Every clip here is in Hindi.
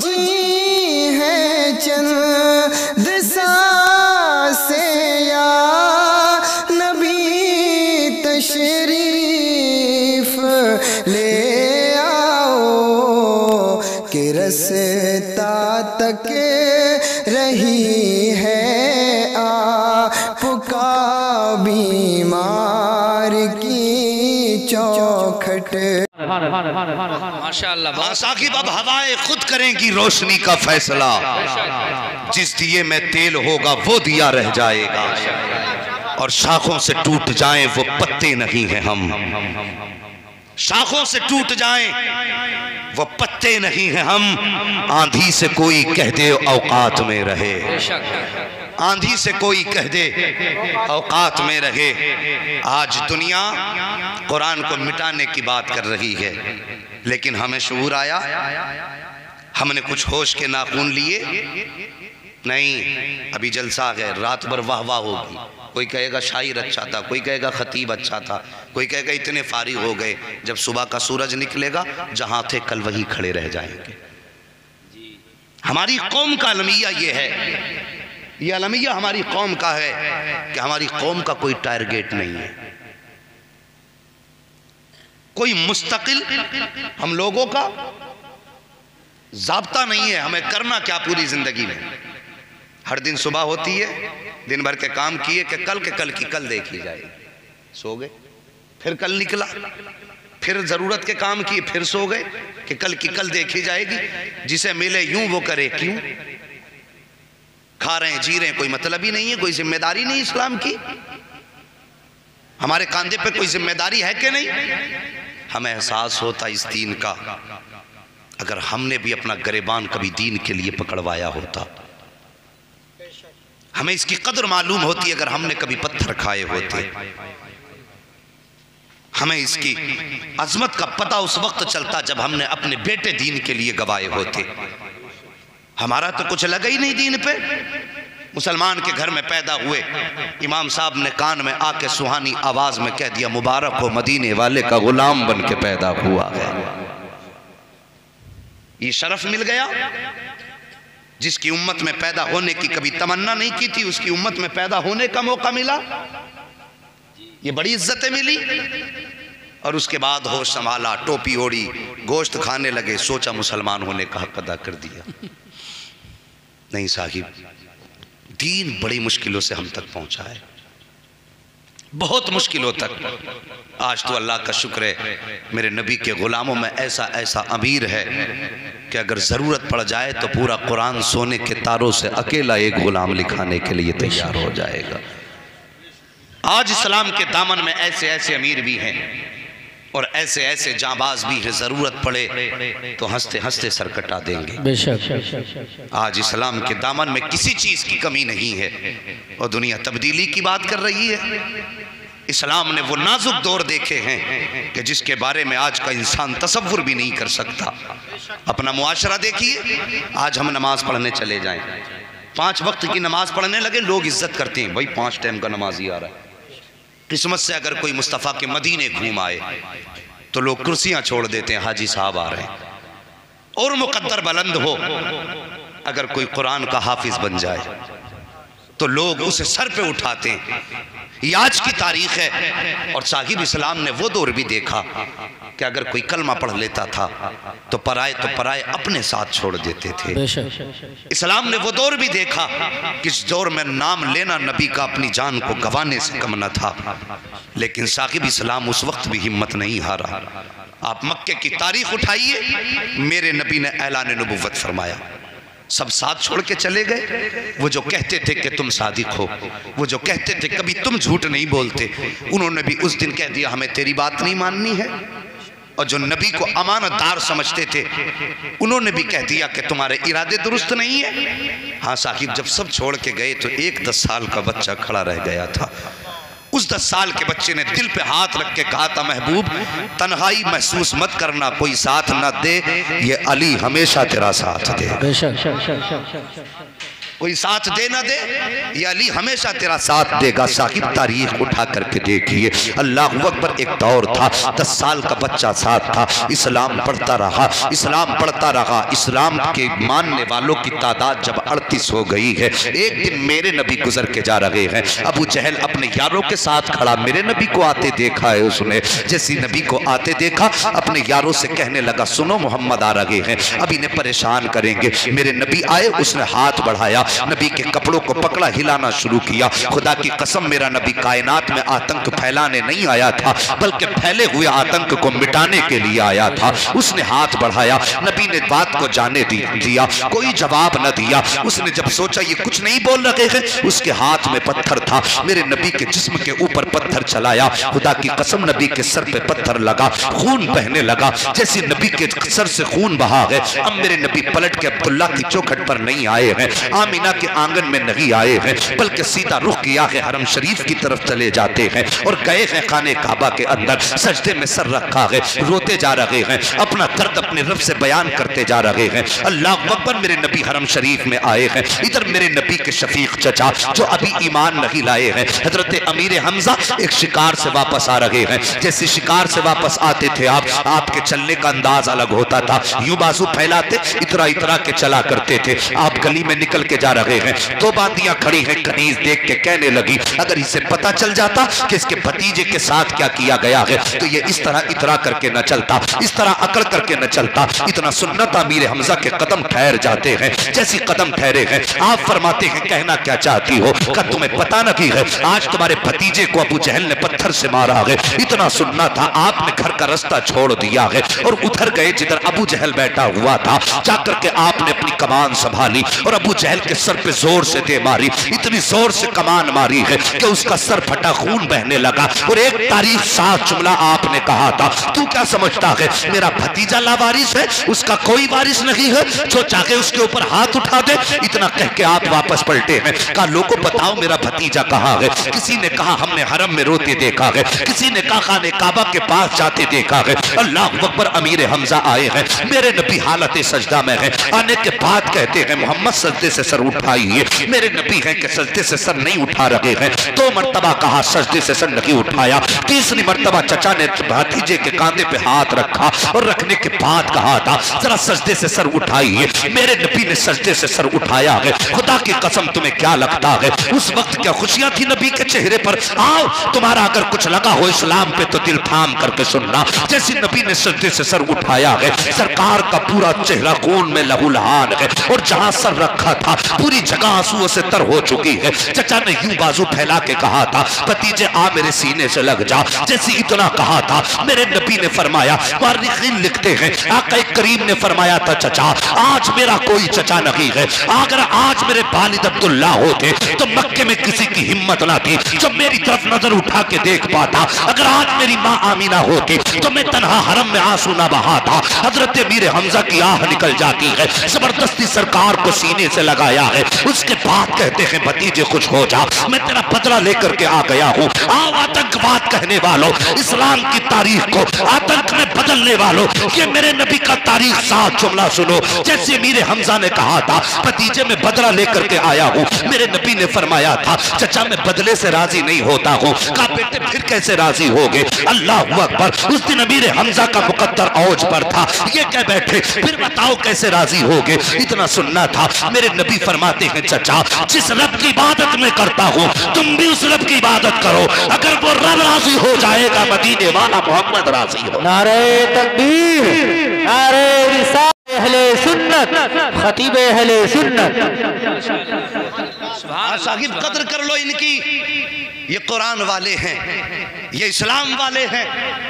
जी है चंद से या नबी तशरीफ़ ले आओ कि रसता तक रही है आपका बीमार की चौखट। माशाल्लाह हाँ, साकिब अब हवाएँ खुद करेंगी रोशनी का फैसला। जिस दिए में तेल होगा वो दिया रह जाएगा। और शाखों से टूट जाएँ वो पत्ते नहीं हैं हम। शाखों से टूट जाएँ वो पत्ते नहीं हैं हम। आंधी से कोई कह दे औकात में रहे। आंधी से कोई कह दे, औकात में रहे। आज दुनिया कुरान को मिटाने की बात कर रही है, लेकिन हमें शूर आया। हमने कुछ होश के नाखून लिए। नहीं, अभी जलसा गए रात भर वाह वाह होगी। कोई कहेगा शायर अच्छा था, कोई कहेगा खतीब अच्छा था, कोई कहेगा इतने फारिग हो गए। जब सुबह का सूरज निकलेगा, जहाँ थे कल वही खड़े रह जाएँगे। हमारी कौम का अलमिया ये है ये अलमिया हमारी कौम का है कि हमारी कौम का कोई टारगेट नहीं है। कोई मुस्तकिल हम लोगों का जाबता नहीं है, हमें करना क्या पूरी ज़िंदगी में? हर दिन सुबह होती है, दिन भर के काम किए कि कल के कल की कल देखी जाएगी। सो गए, फिर कल निकला, फिर ज़रूरत के काम किए, फिर सो गए कि कल की कल देखी जाएगी, जिसे मिले यूँ वो करे, क्यों? खा रहे हैं, जी रहे हैं, कोई मतलब ही नहीं है, कोई ज़िम्मेदारी नहीं इस्लाम की। हमारे कांधे पे कोई ज़िम्मेदारी है कि नहीं? हमें एहसास होता इस दीन का, अगर हमने भी अपना गरेबान कभी दीन के लिए पकड़वाया होता। हमें इसकी कदर मालूम होती अगर हमने कभी पत्थर खाए होते। हमें इसकी अजमत का पता उस वक्त चलता जब हमने अपने बेटे दीन के लिए गवाए होते। हमारा तो कुछ लगा ही नहीं दीन पे। मुसलमान के घर में पैदा हुए। इमाम साहब ने कान में आके सुहानी आवाज़ में कह दिया, मुबारक हो मदीने वाले का गुलाम बन के पैदा हुआ। है ये शरफ मिल गया। जिसकी उम्मत में पैदा होने की कभी तमन्ना नहीं की थी, उसकी उम्मत में पैदा होने का मौका मिला। ये बड़ी इज्जतें मिली। और उसके बाद होश संभाला, टोपी ओढ़ी, गोश्त खाने लगे, सोचा मुसलमान होने का हक अदा कर दिया। नहीं साहिब। दीन बड़ी मुश्किलों से हम तक पहुँचा है। बहुत मुश्किलों तक। आज तो अल्लाह का शुक्र है, मेरे नबी के गुलामों में ऐसा ऐसा अमीर है कि अगर ज़रूरत पड़ जाए तो पूरा कुरान सोने के तारों से अकेला एक गुलाम लिखाने के लिए तैयार हो जाएगा। आज इस्लाम के दामन में ऐसे ऐसे अमीर भी हैं। और ऐसे ऐसे जाबाज भी है ज़रूरत पड़े तो हँसते हँसते सर कटा देंगे। बेशक। आज इस्लाम के दामन में किसी चीज़ की कमी नहीं है और दुनिया तब्दीली की बात कर रही है। इस्लाम ने वो नाजुक दौर देखे हैं कि जिसके बारे में आज का इंसान तस्वुर भी नहीं कर सकता। अपना मुआशरा देखिए आज हम नमाज़ पढ़ने चले जाएँ। पाँच वक्त की नमाज़ पढ़ने लगे लोग इज़्ज़त करते हैं भाई पाँच टाइम का नमाज़ ही आ रहा है। किस्मत से अगर कोई मुस्तफ़ा के मदीने घूम आए तो लोग कुर्सियाँ छोड़ देते हैं, हाजी साहब आ रहे हैं। और मुकद्दर बुलंद हो, अगर कोई कुरान का हाफिज बन जाए। तो लोग उसे सर पे उठाते हैं। ये आज की तारीख है। और साहिब इस्लाम ने वो दौर भी देखा कि अगर कोई कलमा पढ़ लेता था तो पराए तो पराए अपने साथ छोड़ देते थे। इस्लाम ने वो दौर भी देखा कि इस दौर में नाम लेना नबी का अपनी जान को गंवाने से कम न था। लेकिन साकिब इस्लाम उस वक्त भी हिम्मत नहीं हारा। आप मक्के की तारीख उठाइए मेरे नबी ने ऐलान नबूवत फरमाया। सब साथ छोड़ के चले गए। वो जो कहते थे कि तुम सादिक हो वो जो कहते थे कभी तुम झूठ नहीं बोलते, उन्होंने भी उस दिन कह दिया, हमें तेरी बात नहीं माननी है। और जो नबी को अमानतदार समझते थे, उन्होंने भी कह दिया कि तुम्हारे इरादे दुरुस्त नहीं है। हाँ साहिब, जब सब छोड़ के गए तो एक दस साल का बच्चा खड़ा रह गया था। उस दस साल के बच्चे ने दिल पे हाथ रख के कहा था, महबूब, तनहाई महसूस मत करना, कोई साथ ना दे, ये अली हमेशा तेरा साथ दे। कोई साथ दे ना दे, ये अली हमेशा तेरा साथ देगा साहिब तारीख उठा करके देखिए। अल्लाह अकबर एक दौर था, दस साल का बच्चा साथ था, इस्लाम पढ़ता रहा, इस्लाम पढ़ता रहा, इस्लाम के मानने वालों की तादाद जब अड़तीस हो गई है, एक दिन मेरे नबी गुजर के जा रहे हैं। अबू जहल अपने यारों के साथ खड़ा, मेरे नबी को आते देखा है उसने। जैसी नबी को आते देखा, अपने यारों से कहने लगा, सुनो, मोहम्मद आ रहे हैं, अब इन्हें परेशान करेंगे। मेरे नबी आए, उसने हाथ बढ़ाया नबी के कपड़ों को पकड़ा हिलाना शुरू किया। खुदा की कसम, मेरा नबी कायनात में आतंक फैलाने नहीं आया था, बल्कि फैले हुए आतंक को मिटाने के लिए आया था। उसने हाथ बढ़ाया, नबी ने बात को जाने दिया, कोई जवाब न दिया। उसने जब सोचा, ये कुछ नहीं बोल रहे हैं, उसके हाथ में पत्थर था। मेरे नबी के जिस्म के ऊपर पत्थर चलाया। खुदा की कसम, नबी के सर पे पत्थर लगा, खून बहने लगा। जैसे नबी के सर से खून बहा है, अब मेरे नबी पलट के अब्दुल्ला की चौखट पर नहीं आए हैं। आमीना के आँगन में नहीं आए हैं, बल्कि सीधा रुख किया है, हरम शरीफ की तरफ़ चले जाते हैं और गए हैं खाने काबा के अंदर, सजदे में सर रखा है, रोते जा रहे हैं, अपना दर्द अपने रब से बयान करते जा रहे हैं। अल्लाह अकबर मेरे नबी हरम शरीफ में आए हैं, इधर मेरे नबी के शफीक चचा, जो अभी ईमान नहीं लाए हैं, हज़रत अमीर हमजा एक शिकार से वापस आ रहे हैं, जैसे शिकार से वापस आते थे आप, आपके चलने का अंदाज अलग होता था, यूँ बाजू फैलाते इतरा इतरा के चला करते थे, आप गली में निकल के जा रहे हैं। दो बातियाँ खड़ी हैं, कनीज देख के कहने लगी, अगर इसे पता चल जाता कि इसके भतीजे के साथ क्या किया गया है तो ये इस तरह इतरा करके न चलता, इस तरह अकड़ करके न चलता। इतना सुन्नत अमीर हमजा के कदम ठहर जाते हैं, जैसी कदम ठहरे हैं। आप फरमाते हैं, कहना क्या चाहती हो? का तुम्हें पता नहीं है, आज तुम्हारे भतीजे को अबू जहल ने पत्थर से मारा है। इतना सुनना था, आपने घर का रास्ता छोड़ दिया है, और उधर गए जिधर अबू जहल बैठा हुआ था। जाकर के आपने अपनी कमान संभाली, और अबू जहल के सर पे ज़ोर से दे मारी। इतनी ज़ोर से कमान मारी है कि उसका सर फटा, खून बहने लगा। और एक तारीख साफ़ जुमला आपने कहा था। तू क्या समझता है? मेरा भतीजा लावारिस है, उसका कोई वारिस नहीं है। जो चाहे उसके ऊपर हाथ उठा दे, इतना कह के आप वापस पलटे हैं। कहा लोगों बताओ मेरा भतीजा कहाँ है? किसी ने कहा, हमने हरम में रोते देखा है। किसी ने कहा, खाने काबा के पास जाते देखा है। अल्लाह अकबर, अमीर हमजा आए हैं। मेरे नबी हालत सजदा में है। आने के बाद कहते हैं, मोहम्मद सजदे से सर उठाइए मेरे नबी हैं कि सजदे से सर नहीं उठा रहे हैं। दो मरतबा कहा, सजदे से सर नहीं उठाया। तीसरी मरतबा चचा ने भतीजे के कांधे पे हाथ रखा और रखने के बाद कहा था, जरा सजदे से सर उठाइए। मेरे नबी ने सजदे से सर उठाया है। खुदा की कसम तुम्हें क्या लगता है? उस वक्त क्या खुशियाँ थी नबी के चेहरे पर? आओ, तुम्हारा अगर कुछ लगा हो इस्लाम पे तो दिल थाम करके सुनना। जैसे नबी ने सजदे से सर उठाया है, सरकार का पूरा चेहरा खून में लहूलहान है और जहाँ सर रखा था पूरी जगह आंसुओं से तर हो चुकी है। चचा ने यूँ बाजू फैला के कहा था, भतीजे आ मेरे सीने से लग जा। जैसे इतना कहा था, मेरे नबी ने फरमाया, वारिखीन लिखते हैं, आका करीम ने फरमाया था, चचा, आज मेरा कोई चचा नहीं है। अगर आज मेरे वालिद अब्दुल्ला होते तो मक्के में किसी की हिम्मत ना थी जब मेरी तरफ़ नज़र उठा के देख पाता। अगर आज मेरी माँ आमीना होती तो मैं तनहा हरम में आँसू ना बहाता। हज़रत मीर हमजा की आह निकल जाती है, ज़बरदस्ती सरकार को सीने से लगाया है। उसके बाद कहते हैं, भतीजे खुश हो जा मैं तेरा बदला लेकर के आ गया हूँ। आओ, आतंकवाद कहने वालों, इस्लाम की तारीख को आतंक में बदलने वालों, ये मेरे नबी का तारीख साथ जुमला सुनो। जैसे मीरे हमजा ने कहा था, भतीजे में बदला लेकर के आया हूँ। मेरे नबी ने फरमाया था, चचा, मैं बदले से राज़ी नहीं होता हूँ। कहा, बेटे, फिर कैसे राज़ी हो गए अल्लाह अकबर। उस दिन अमीर हमजा का मुकद्दर औज पर था। ये कह बैठे, फिर बताओ कैसे राज़ी हो गए इतना सुनना था। मेरे नबी फरमाते हैं चचा जिस रब की इबादत में करता हूँ तुम भी उस रब की इबादत करो। अगर वो रब राज़ी हो जाएगा मदीने वाला मोहम्मद राज़ी हो नारे तकबीर नारे रिसाल अहले सुन्नत खतीब अहले सुन्नत। साहिब कदर कर लो इनकी। ये कुरान वाले हैं, ये इस्लाम वाले हैं।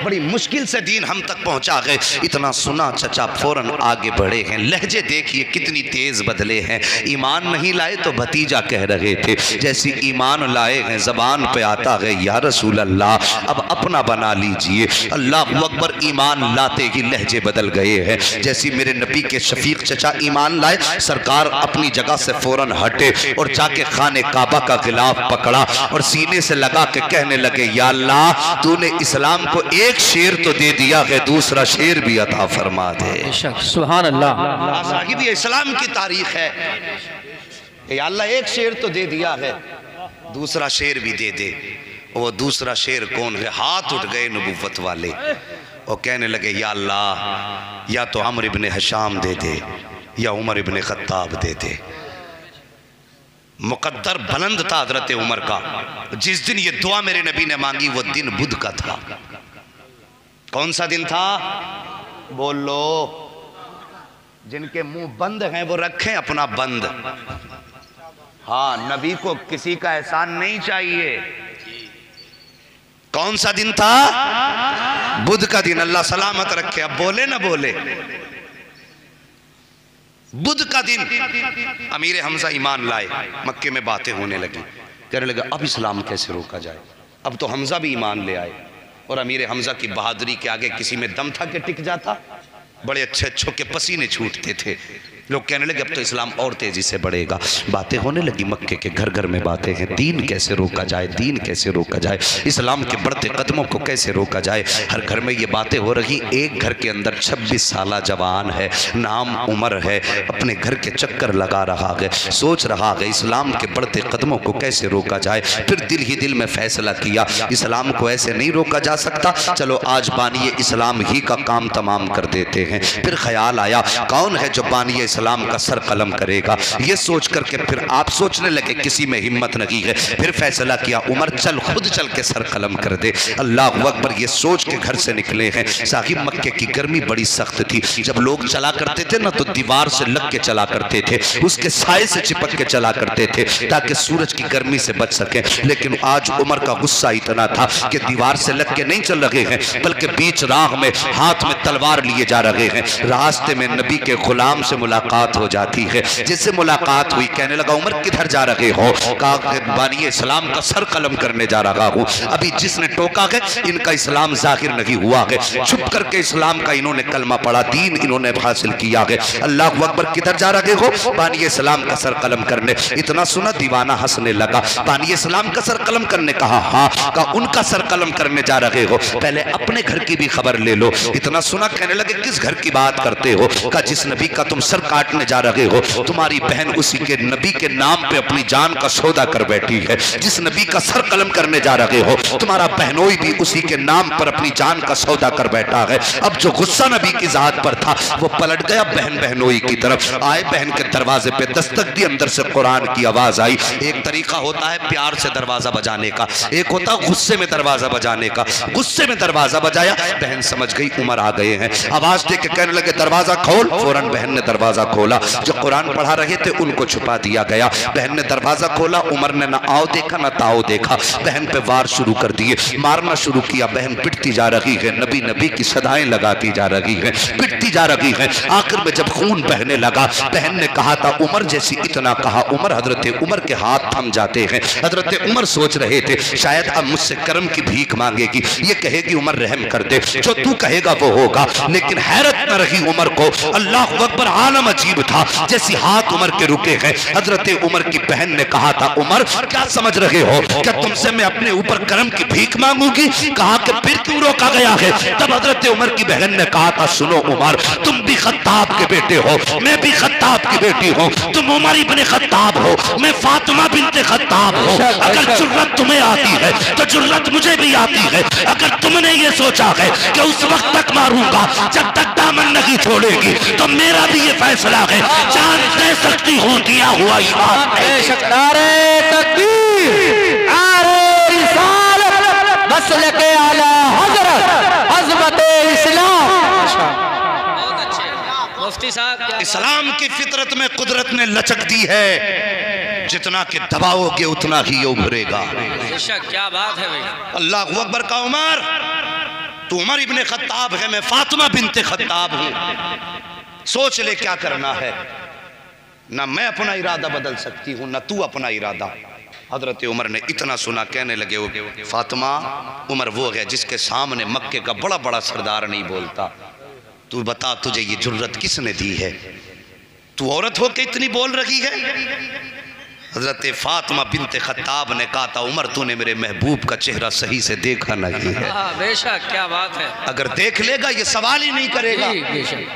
बड़ी मुश्किल से दीन हम तक पहुँचा गए। इतना सुना चचा, फ़ौरन आगे बढ़े हैं। लहजे देखिए कितनी तेज बदले हैं। ईमान नहीं लाए तो भतीजा कह रहे थे, जैसे ईमान लाए हैं, जबान पे आता है, या रसूल अल्लाह अब अपना बना लीजिए। अल्लाह अकबर, ईमान लाते ही लहजे बदल गए हैं। जैसी मेरे नबी के शफीक चचा ईमान लाए, सरकार अपनी जगह से फ़ौरन हटे और जाके खाने काबा का गिलाफ पकड़ा और सीने से लगा के कहने लगे या अल्लाह तूने इस्लाम को एक शेर तो दे दिया है दूसरा शेर भी अता फरमा दे। सुभान अल्लाह हाँ, इस्लाम की तारीख है। अल्लाह एक शेर तो दे दिया है दूसरा शेर भी दे दे। वो दूसरा शेर कौन है? हाथ उठ गए नबूवत वाले। और कहने लगे या अल्लाह या तो अमर इबन हशाम दे दे या उमर इबन खत्ताब दे दे। मुकद्दर बुलंद था हज़रत उमर का। जिस दिन ये दुआ मेरे नबी ने मांगी, वो दिन बुध का था। कौन सा दिन था? बोलो जिनके मुँह बंद हैं, वो रखें अपना बंद। हाँ नबी को किसी का एहसान नहीं चाहिए। कौन सा दिन था? बुध का दिन। अल्लाह सलामत रखे। अब बोले ना बोले। बुध का दिन। अमीर हमजा ईमान लाए, मक्के में बातें होने लगी। कहने लगा, अब इस्लाम कैसे रोका जाए? अब तो हमजा भी ईमान ले आए। और अमीर हमजा की बहादुरी के आगे किसी में दम था कि टिक जाता? बड़े अच्छे अच्छों के पसीने छूटते थे। लोग कहने लगे, अब तो इस्लाम और तेज़ी से बढ़ेगा। बातें होने लगी मक्के के घर घर में बातें हैं। दीन कैसे रोका जाए, दीन कैसे रोका जाए, इस्लाम के बढ़ते कदमों को कैसे रोका जाए? हर घर में ये बातें हो रही, एक घर के अंदर 26 साल जवान है, नाम उमर है, अपने घर के चक्कर लगा रहा है, सोच रहा है, इस्लाम के बढ़ते कदमों को कैसे रोका जाए? फिर दिल ही दिल में फैसला किया, इस्लाम को ऐसे नहीं रोका जा सकता। चलो, आज बानिए इस्लाम ही का काम तमाम कर देते हैं। फिर ख्याल आया, कौन है जो बानिए इस्लाम का सर कलम करेगा। ये सोच करके फिर आप सोचने लगे, किसी में हिम्मत नहीं है। फिर फैसला किया, उमर, चल, खुद चल के सर कलम कर दे। अल्लाह अकबर, ये सोच के घर से निकले हैं। साहिब मक्के की गर्मी बड़ी सख्त थी। जब लोग चला करते थे ना तो दीवार से लग के चला करते थे। उसके साय से चिपक के चला करते थे, ताकि सूरज की गर्मी से बच सके। लेकिन आज उमर का गुस्सा इतना था कि दीवार से लग के नहीं चल रहे हैं, बल्कि बीच राह में हाथ में तलवार लिए जा रहे हैं। रास्ते में नबी के गुलाम से मुलाकात मुलाकात हो जाती है। जिससे मुलाकात हुई, कहने लगा, उमर, किधर जा रहे हो? कहा इस्लाम का सर कलम करने जा रहा हूँ। अभी जिसने टोका है, इनका इस्लाम ज़ाहिर नहीं हुआ है। छुप करके इस्लाम का इन्होंने कलमा पढ़ा, दीन इन्होंने हासिल किया है। अल्लाह अकबर, किधर जा रहे हो? बानी इस्लाम का सर कलम करने। इतना सुना दीवाना हंसने लगा। बानी इस्लाम का सर कलम करने कहा हाँ। का उनका सर कलम करने जा रहे हो। पहले अपने घर की भी खबर ले लो। इतना सुना, कहने लगे, किस घर की बात करते हो? का जिस नबी का तुम सर काटने जा रहे हो, तुम्हारी बहन उसी के नबी के नाम पे अपनी जान का सौदा कर बैठी है। जिस नबी का सर कलम करने जा रहे हो, तुम्हारा बहनोई भी उसी के नाम पर अपनी जान का सौदा कर बैठा है। अब जो गुस्सा नबी की जात पर था, वो पलट गया बहन बहनोई की तरफ़। आए बहन के दरवाजे पे दस्तक दी, अंदर से कुरान की आवाज़ आई। एक तरीका होता है प्यार से दरवाज़ा बजाने का। एक होता गुस्से में दरवाज़ा बजाने का। गुस्से में दरवाज़ा बजाया, बहन समझ गई, उमर आ गए हैं। आवाज़ दे के कहने लगे, दरवाज़ा खोल। फ़ौरन बहन ने दरवाज़ा खोला। जो कुरान पढ़ा रहे थे, उनको छुपा दिया गया। बहन ने दरवाज़ा खोला, उमर ने ना आओ देखा, ना ताओ देखा। बहन पे वार शुरू कर दिए। मारना शुरू किया, बहन पिटती जा रही है। नबी नबी की सदाएँ लगाती जा रही है। पिटती जा रही है। आखिर में जब खून बहने लगा, बहन ने कहा था उमर जैसी इतना कहा, उमर हज़रत उमर के हाथ थम जाते हैं। हज़रत उमर सोच रहे थे, शायद अब मुझसे कर्म की भीख मांगेगी। ये कहेगी, उमर रहम कर दे। जो तू कहेगा, वो होगा। लेकिन हैरत न रही उमर को। अल्लाह अकबर आलम अजीब था। जैसी हाथ उमर के रुके हैं। हज़रत उमर की बहन ने कहा था उमर क्या समझ रहे हो? क्या तुमसे मैं अपने ऊपर कर्म की भीख मांगूँगी? कहा कि फिर क्यों रोका गया है? तब हज़रत उमर की बहन ने कहा था सुनो उमर तुम भी खत्ताब के बेटे हो। मैं भी खत्ताब की बेटी हूँ। तुम उमर इबन खत्ताब हो। मैं फातिमा बिनते खत्ताब हो। अगर जुर्रत तुम्हें आती है तो जुर्रत मुझे भी आती है। अगर तुमने ये सोचा है कि उस वक्त तक मारूँगा जब तक दामन नहीं छोड़ेगी। तो मेरा भी ये फैसला है। जान दे सकती हूँ दिया हुआ आला हज़रत अजमत इस्लाम। मुफ्ती साहब इस्लाम की फितरत में कुदरत ने लचक दी है। जितना कि दबाओगे उतना ही उभरेगा। क्या बात है भैया। अल्लाह अकबर का उमर। तू उमर इबन खत्ताब है, मैं फातिमा बिनते खत्ताब हूँ। सोच ले क्या करना है। ना मैं अपना इरादा बदल सकती हूँ, ना तू अपना इरादा। हज़रत उमर ने इतना सुना, कहने लगे वो फातिमा, उमर वो है जिसके सामने मक्के का बड़ा बड़ा सरदार नहीं बोलता। तू बता, तुझे ये जुर्रत किसने दी है? तू औरत होके इतनी बोल रही है? हज़रत फातिमा बिनते खत्ताब ने कहा था उमर तूने मेरे महबूब का चेहरा सही से देखा नहीं है। हाँ बेशक क्या बात है। अगर देख लेगा ये सवाल ही नहीं करेगा।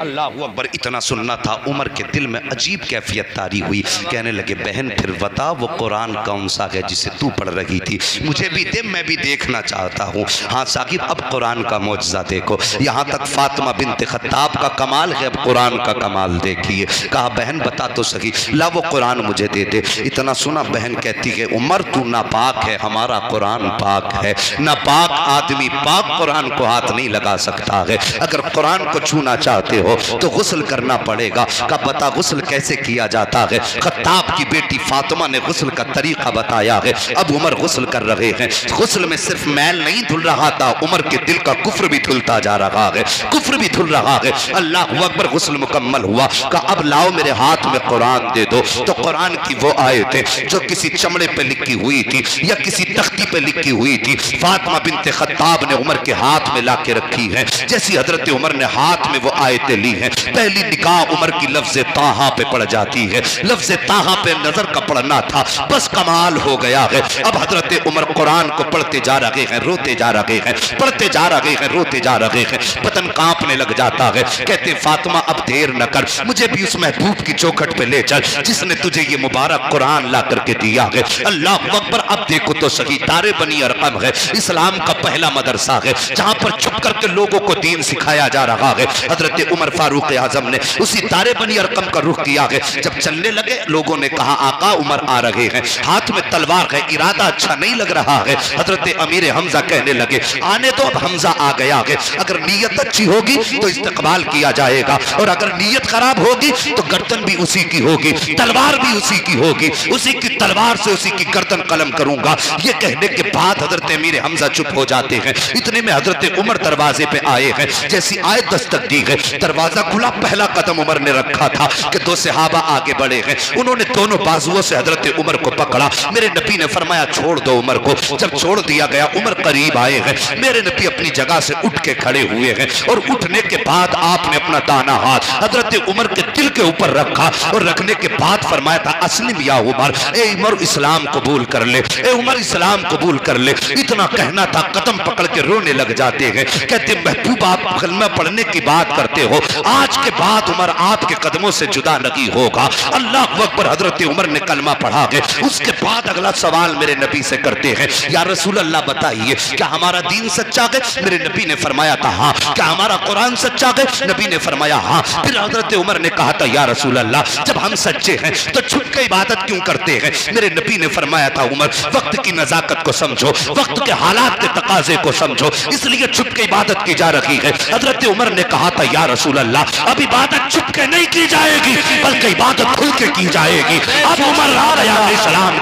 अल्लाह अकबर इतना सुनना था उमर के दिल में अजीब कैफियत तारी हुई। कहने लगे बहन फिर बता वो कुरान कौन सा है जिसे तू पढ़ रही थी? मुझे भी दे मैं भी देखना चाहता हूँ। हाँ साकिब अब कुरान का मुआजा देखो। यहाँ तक फातिमा बिनते खत्ताब का कमाल है अब कुरान का कमाल देखिए। कहा बहन बता तो सही। ला वो कुरान मुझे दे दे। इतना सुना बहन कहती है, उमर, तू नापाक है, हमारा कुरान पाक है। नापाक आदमी पाक कुरान को हाथ नहीं लगा सकता है। अगर कुरान को छूना चाहते हो तो गुस्ल करना पड़ेगा। का बता गुस्ल कैसे किया जाता है? खत्ताब की बेटी फातिमा ने गुस्ल का तरीका बताया है। अब उमर गुस्ल कर रहे हैं। गुस्ल में सिर्फ़ मैल नहीं धुल रहा था, उमर के दिल का कुफ्र भी धुलता जा रहा है। कुफ्र भी धुल रहा है। अल्लाह अकबर गुस्ल मुकम्मल हुआ। का अब लाओ मेरे हाथ में कुरान दे दो। तो कुरान की वो आए थे जो किसी चमड़े पे लिखी हुई थी या किसी तख्ती पे लिखी हुई थी, फातिमा बिनते खत्ताब ने उमर के हाथ में ला के रखी है। जैसी हज़रत उमर ने हाथ में वो आयतें ली हैं, पहली निगाह उमर की लफ्ज ताहा पे पड़ जाती है। लफ्ज ताहा पे नज़र का पड़ना था, बस कमाल हो गया है। अब हज़रत उमर कुरान को पढ़ते जा रहे हैं, रोते जा रहे हैं, पढ़ते जा रहे हैं, रोते जा रहे हैं। बदन कांपने लग जाता है, कहते, फातिमा, अब देर न कर, मुझे भी उस महबूब की चौखट पे ले चल, जिसने तुझे ये मुबारक कुरान ला करके दिया है। अल्लाह अकबर, अब देखो तो सही तारे बनी अरकम है। इस्लाम का पहला मदरसा है, जहाँ पर छुप करके लोगों को दीन सिखाया जा रहा है। हज़रत उमर फारूक आज़म ने उसी तारे बनी अरकम का रुख किया है। जब चलने लगे, लोगों ने कहा, आका उमर आ रहे हैं। हाथ में तलवार है, इरादा अच्छा नहीं लग रहा है। हज़रत अमीर हमजा कहने लगे, आने तो अब हमजा आ गया है। अगर नीयत अच्छी होगी तो इस्तकबाल किया जाएगा। और अगर नीयत खराब होगी तो गर्दन भी उसी की होगी, तलवार भी उसी की होगी। उसी की तलवार से उसी की गर्दन कलम करूँगा। ये कहने के बाद हज़रत अमीर हमजा चुप हो जाते हैं। इतने में हज़रत उमर दरवाजे पे आए हैं। जैसी आय दस्तक दी गई, दरवाज़ा खुला पहला कदम उमर ने रखा था कि दो सहाबा आगे बढ़े हैं। उन्होंने दोनों बाजुओं से हज़रत उमर को पकड़ा। मेरे नबी ने फरमाया, छोड़ दो उमर को। जब छोड़ दिया गया, उमर करीब आए हैं। मेरे नबी अपनी जगह से उठ के खड़े हुए हैं और उठने के बाद आपने अपना दाना हाथ हज़रत उमर के दिल के ऊपर रखा और रखने के बाद फरमाया था, असलिम या उमर ए उमर, इस्लाम कबूल कर ले, ए उमर, इस्लाम कबूल कर ले। इतना कहना था, कदम पकड़ के रोने लग जाते हैं। कहते, महबूब आप कलमा पढ़ने की बात करते हो। आज के बाद उमर आपके कदमों से जुदा नहीं होगा। अल्लाह अकबर, हज़रत उमर ने कलमा पढ़ा है। उसके बाद अगला सवाल मेरे नबी से करते हैं। या रसूल अल्लाह बताइए, क्या हमारा दीन सच्चा है? मेरे नबी ने फरमाया था हाँ। क्या हमारा कुरान सच्चा है? नबी ने फरमाया हाँ। फिर हज़रत उमर ने कहा था, या रसूल अल्लाह जब हम सच्चे हैं तो छुप के इबादत क्यों करते हैं। मेरे नबी ने फरमाया था, उमर, वक्त की नजाकत को समझो, वक्त के हालात के तकाजे को समझो। इसलिए छुप के इबादत की जा रही है। हज़रत उमर ने कहा था, या रसूल अल्लाह अब इबादत छुप के नहीं की जाएगी, बल्कि इबादत खुल के की जाएगी। अब उमर आ गया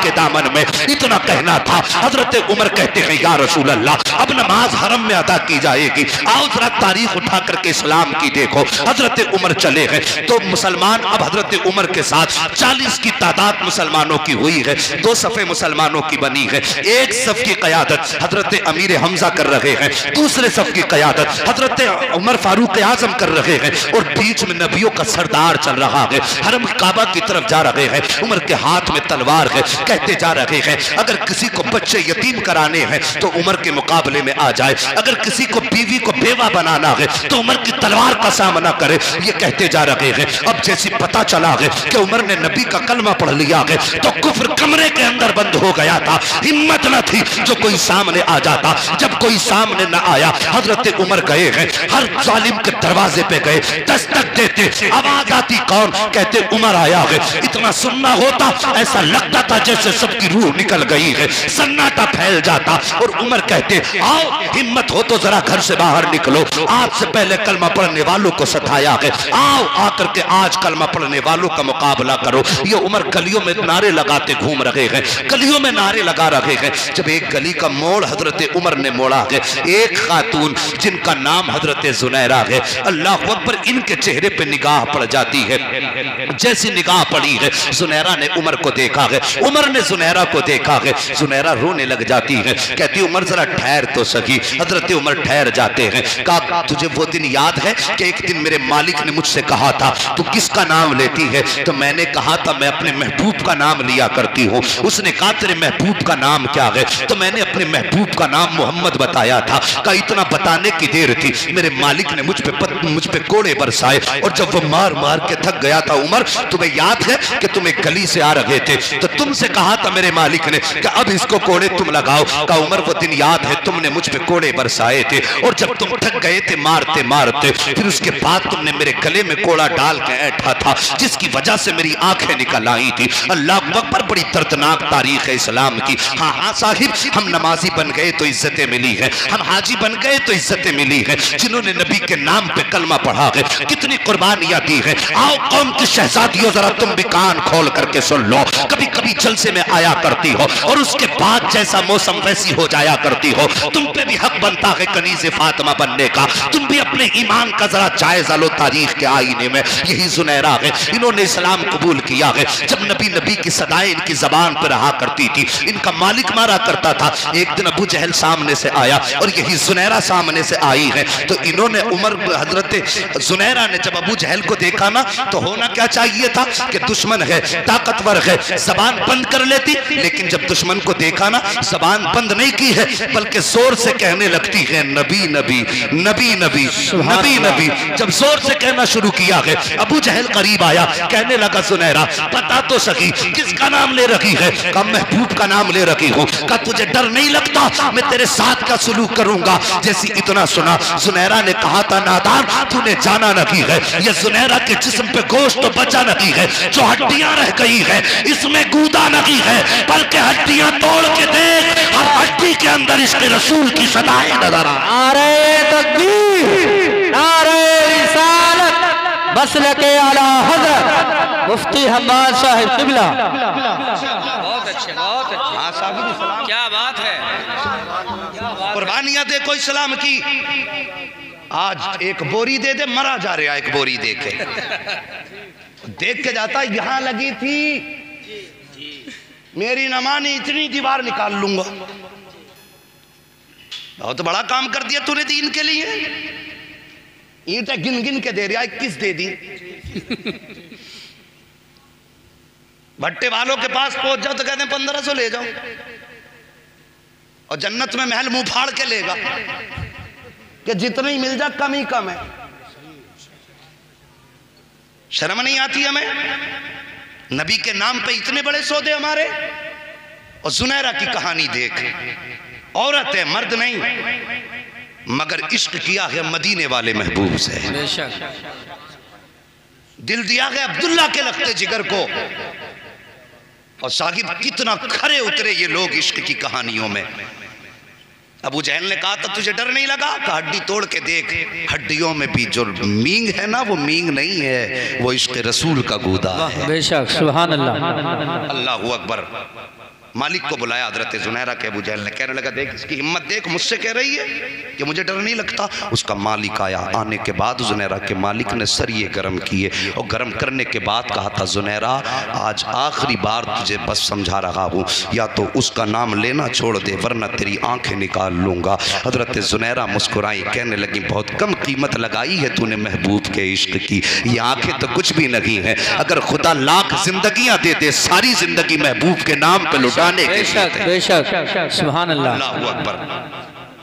के दामन में। इतना कहना था। हज़रत उमर कहते हैं, या रसूल अल्लाह अब नमाज़ हरम में अदा की जाएगी। आओ जरा तारीख उठा करके इस्लाम की देखो। हज़रत उमर चले हैं तो मुसलमान अब हज़रत उमर के साथ चालीस की तादाद मुसलमानों की हुई है, दो सफे मुसलमानों की बनी है। एक सफ की कयादत हज़रत अमीर हमजा कर रहे हैं, दूसरे सफ की कयादत हज़रत उमर फारूक आज़म कर रहे हैं और बीच में नबियों का सरदार चल रहा है। हरम काबा की तरफ़ जा रहे हैं, उमर के हाथ में तलवार है, कहते जा रहे हैं, अगर किसी को बच्चे यतीम कराने हैं तो उमर के मुकाबले में आ जाए। अगर किसी को बीवी को बेवा बनाना है तो उमर की तलवार का सामना करे, ये कहते जा रहे हैं। अब जैसी पता चला है कि उमर ने नबी का कलमा पढ़ लिया है तो कुफर कमरे के अंदर बंद हो गया था। हिम्मत न थी जो कोई सामने आ जाता। जब कोई सामने न आया, हज़रत उमर गए हैं, हर जालिम के दरवाजे पे गए, दस्तक देते, आवाज़ आती, कौन? कहते, उमर आया है। इतना सुनना होता, ऐसा लगता था जैसे सबकी रूह निकल गई है। सन्नाटा फैल जाता। और उमर कहते, आओ, हिम्मत हो तो जरा घर से बाहर निकलो। आज से पहले कलमा पढ़ने वालों को सताया है। आओ, आकर के आज कलमा पढ़ने वालों का मुकाबला करो। ये उमर गलियों में नारे लगाते घूम रहे हैं। गलियों में नारे लगा रहे हैं। जब एक गली का मोड़ हज़रत उमर ने मोड़ा है, एक खातून जिनका नाम हज़रत जुनैरा है, अल्लाह अकबर इनके चेहरे पे निगाह पड़ जाती है। जैसी निगाह पड़ी है सुनहरा ने उमर को देखा है। उमर ने सुनहरा को देखा है। सुनहरा रोने लग जाती है। कहती, उमर, जरा ठहर तो सकी हज़रत उमर ठहर जाते हैं। कहा, तुझे वो दिन याद है कि एक दिन मेरे मालिक ने मुझसे कहा था, तू किसका नाम लेती है? तो मैंने कहा था, मैं अपने महबूब का नाम लिया करती हूँ। उसने कहा तेरे महबूब का नाम क्या है? तो मैंने अपने महबूब का नाम मोहम्मद बताया था। का इतना बताने की देर थी। मेरे मालिक ने मुझ पे पत, मुझ पे कोड़े बरसाए और जब वो मार मार के थक गया था उमर तुम्हें याद है कि तुम एक गली से आ रहे थे? तो तुमसे कहा था मेरे मालिक ने कि अब इसको कोड़े तुम लगाओ। का उमर वो दिन याद है तुमने मुझ पे कोड़े बरसाए थे और जब तुम थक गए थे मारते मारते फिर उसके बाद तुमने मेरे गले में कोड़ा डाल के ऐठा था जिसकी वजह से मेरी आँखें निकल आई थी। अल्लाह अकबर बड़ी दर्दनाक तारीख है इस्लाम की। हाँ हाँ साहिब, हम नमाजी बन गए तो इज्जतें मिली है। हम हाजी बन गए तो इज्जतें मिली है। जिन्होंने नबी के नाम पे कलमा पढ़ा है, कितनी कुर्बानियाँ दी है। आओ कौम की शहजादियों, जरा तुम भी कान खोल करके सुन लो। कभी कभी जलसे में आया करती हो और उसके बाद जैसा मौसम वैसी हो जाया करती हो। तुम पे भी हक बनता है कनीज फातिमा बनने का। तुम भी अपने ईमान का जरा जायजा लो तारीख के आईने में। यही सुनहरा है। इन्होंने इस्लाम कबूल किया है। जब नबी नबी की सदाएँ इनकी जबान पर रहा करती थी। इनका मालिक मारा करता था। एक दिन अबू जहल सामने से आया और यही सुनहरा सामने से आई है। तो इन्होंने उमर हज़रत सुनहरा ने जब अबू जहल को देखा ना तो होना क्या चाहिए था? कि दुश्मन है, ताकतवर है, जबान बंद कर लेती। लेकिन जब दुश्मन को देखा ना, जबान बंद नहीं की है, बल्कि ज़ोर से कहने लगती है, नबी नबी नबी नबी नबी नबी। जब ज़ोर से कहना शुरू किया है, अबू जहल करीब आया, कहने लगा सुनहरा पता तो सकी किसका नाम ले रखी है? का महबूब का नाम ले रखी हूँ? का तुझे डर नहीं लगता? मैं तेरे साथ का सुलूक करूँगा। जैसी इतना सुना सुनहरा ने कहा था, नादान, तूने जाना नहीं है। ये सुनहरा के जिस्म पे गोश्त तो बचा नहीं है। जो हड्डियाँ रह गई है, इसमें गूदा नहीं है। बल्कि हड्डियाँ तोड़ के देख, हर हड्डी के अंदर इसके रसूल की सदाएँ नज़र आ नारे तकबीर रिसालत मसल के आला हज़रत मुफ्ती हम्माद साहिब किबला। बहुत अच्छे बहुत अच्छे। क्या बात है। कुर्बानियाँ देखो इस्लाम की। आज एक बोरी दे दे मरा जा रहा एक बोरी दे के। देख के जाता यहाँ लगी थी। मेरी नमानी इतनी दीवार निकाल लूँगा। बहुत बड़ा काम कर दिया तूने दीन के लिए। ईंटें गिन गिन के दे रहा इक्कीस दे दी? भट्टे वालों के पास पहुँच जाओ तो कहते हैं, पंद्रह सौ ले जाओ। और जन्नत में महल मुँह फाड़ के लेगा। कि जितने ही मिल जा, कम ही कम है। शर्म नहीं आती हमें? नबी के नाम पे इतने बड़े सौदे हमारे? और सुनहरा की कहानी देख। औरत है मर्द नहीं। मगर इश्क किया है मदीने वाले महबूब से। दिल दिया है अब्दुल्ला के लगते जिगर को। और साहिब कितना खरे उतरे ये लोग इश्क की कहानियों में। अबू जहल ने कहा था तुझे डर नहीं लगा? कहा हड्डी तोड़ के देख हड्डियों में भी जो मींग है ना वो मींग नहीं है वो इश्क रसूल का गूदा है। बेशक सुभान अल्लाह। अल्लाह अकबर। मालिक को बुलाया हज़रत जुनैरा के अबू जहल ने। कहने लगा, देख, इसकी हिम्मत देख, मुझसे कह रही है कि मुझे डर नहीं लगता। उसका मालिक आया। आने के बाद जुनैरा के मालिक ने सरिये गर्म किए और गर्म करने के बाद कहा था, जुनैरा, आज आखिरी बार तुझे बस समझा रहा हूँ। या तो उसका नाम लेना छोड़ दे, वरना तेरी आँखें निकाल लूँगा। हज़रत जुनैरा मुस्कुराई, कहने लगी, बहुत कम कीमत लगाई है तूने महबूब के इश्क की। ये आँखें तो कुछ भी नहीं है। अगर खुदा लाख जिंदगियाँ दे दे, सारी ज़िंदगी महबूब के नाम पर पे लुटाने के लिए बेशक सुभान अल्लाह अकबर।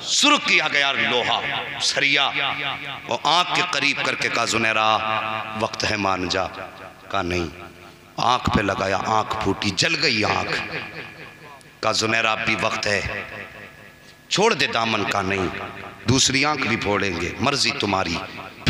सुर्ख किया गया लोहा सरिया और आँख के करीब करके कहा जुनैरा वक्त है मान जा का नहीं। आँख पे लगाया आँख फूटी जल गई आँख। का जुनैरा भी वक्त है। छोड़ दे दामन। का नहीं। दूसरी आँख भी फोड़ेंगे। मर्ज़ी तुम्हारी।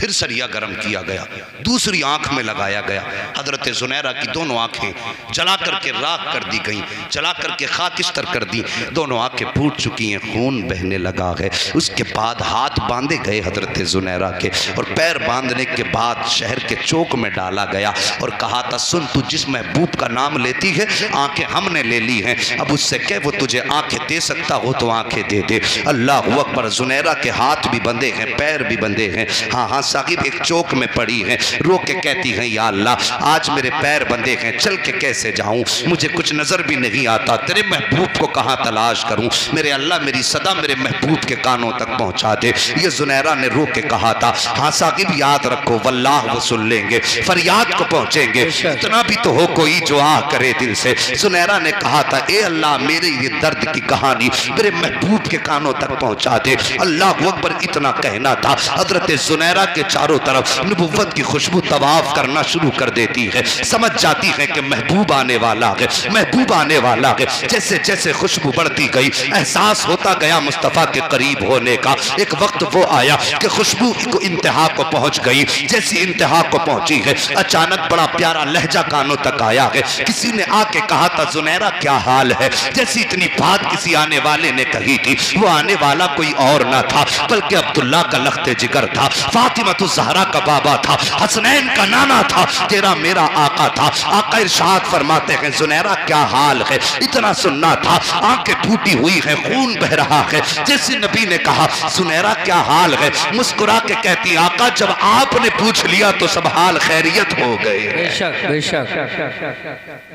फिर सरिया गर्म किया गया। दूसरी आँख में लगाया गया। हज़रत सुनहरा की दोनों आँखें जला करके राख कर दी गई, जला करके खाकिस्तर कर दी। दोनों आँखें फूट चुकी हैं, खून बहने लगा है। उसके बाद हाथ बांधे गए हज़रत सुनहरा के और पैर बांधने के बाद शहर के चौक में डाला गया और कहा था सुन, तू जिस महबूब का नाम लेती है, आँखें हमने ले ली हैं। अब उससे कह, वो तुझे आँखें दे सकता हो तो आँखें दे दे। अल्लाह अकबर, जुनैरा के हाथ भी बंधे हैं, पैर भी बंधे हैं। हाँ हाँ साकिब एक चौक में पड़ी हैं। रो के कहती हैं, या अल्लाह, आज मेरे पैर बंधे हैं, चल के कैसे जाऊँ? मुझे कुछ नज़र भी नहीं आता, तेरे महबूब को कहाँ तलाश करूँ? मेरे अल्लाह मेरी सदा मेरे महबूब के कानों तक पहुँचा दे। ये जुनैरा ने रो के कहा था हाँ साकिब, याद रखो, वल्लाह वो सुन लेंगे, फरियाद को पहुँचेंगे। इतना भी तो हो कोई जो आ करे दिल से। जुनैरा ने कहा था, ए अल्लाह, मेरे ये दर्द की कहानी मेरे महबूब के कानों तक पहुँचा दे। अल्लाह अकबर इतना कहना था। हज़रत जुनैरा के चारों तरफ़ नबुवत की खुशबू तवाफ करना शुरू कर देती है। समझ जाती है कि महबूब आने वाला है, महबूब आने वाला है। जैसे जैसे खुशबू बढ़ती गई, एहसास होता गया मुस्तफ़ा के करीब होने का। एक वक्त वो आया कि खुशबू को इंतहा को पहुँच गई। जैसी इंतहा को पहुँची है, अचानक बड़ा प्यारा लहजा कानों तक आया है। किसी ने आके कहा, था जुनैरा, क्या हाल है? जैसी इतनी बात किसी आने वाले ने कही थी। वो आने वाला कोई और ना था, बल्कि अब्दुल्ला का लखते जिगर था। फातिमा तो जहरा का बाबा था हसनैन का नाना था तेरा मेरा आका था। आका इरशाद फरमाते हैं जुनैरा क्या हाल है? इतना सुनना था आँखें फूटी हुई है खून बह रहा है। जैसे नबी ने कहा सुनहरा क्या हाल है? मुस्कुरा के कहती आका जब आपने पूछ लिया तो सब हाल खैरियत हो गए बेशक बेशक।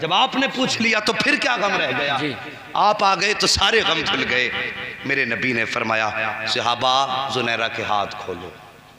जब आपने पूछ लिया तो फिर क्या गम रह गया? आप आ गए तो सारे गम धुल गए। मेरे नबी ने फरमाया सहाबा जुनैरा के हाथ खोलो।